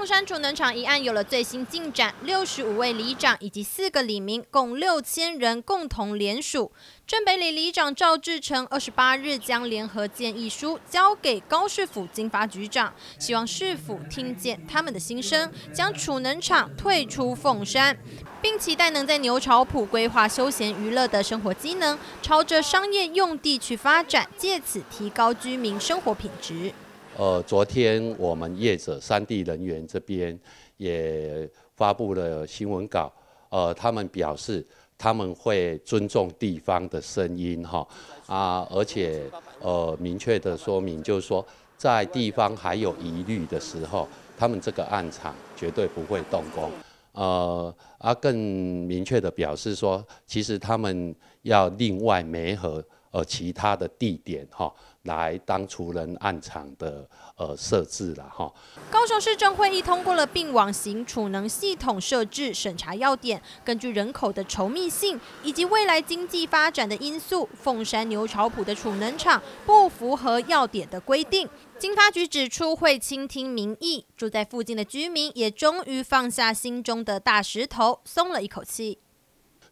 凤山储能厂一案有了最新进展，六十五位里长以及四个里民，共六千人共同联署。镇北里里长赵志成二十八日将联合建议书交给高市府经发局长，希望市府听见他们的心声，将储能厂退出凤山，并期待能在牛巢埔规划休闲娱乐的生活机能，朝着商业用地去发展，借此提高居民生活品质。呃，昨天我们业者三地人员这边也发布了新闻稿，呃，他们表示他们会尊重地方的声音哈，啊，而且呃明确的说明，就是说在地方还有疑虑的时候，他们这个案场绝对不会动工，呃，啊更明确的表示说，其实他们要另外媒合。呃，其他的地点哈，来当除人暗场的呃设置了哈。高雄市政会议通过了并网型储能系统设置审查要点，根据人口的稠密性以及未来经济发展的因素，凤山牛巢埔的储能厂不符合要点的规定。经发局指出会倾听民意，住在附近的居民也终于放下心中的大石头，松了一口气。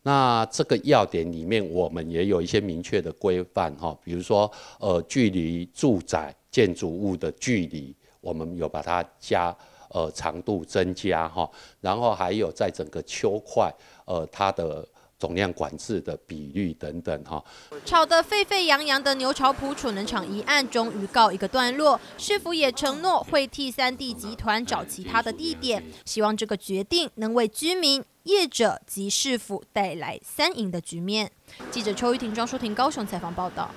那这个要点里面，我们也有一些明确的规范哈，比如说，呃，距离住宅建筑物的距离，我们有把它加，呃，长度增加哈，然后还有在整个丘块，呃，它的。总量管制的比率等等哈，吵得沸沸扬扬的牛巢埔储能厂一案终于告一个段落，市府也承诺会替三地集团找其他的地点，希望这个决定能为居民、业者及市府带来三赢的局面。记者邱玉婷、庄淑婷高雄采访报道。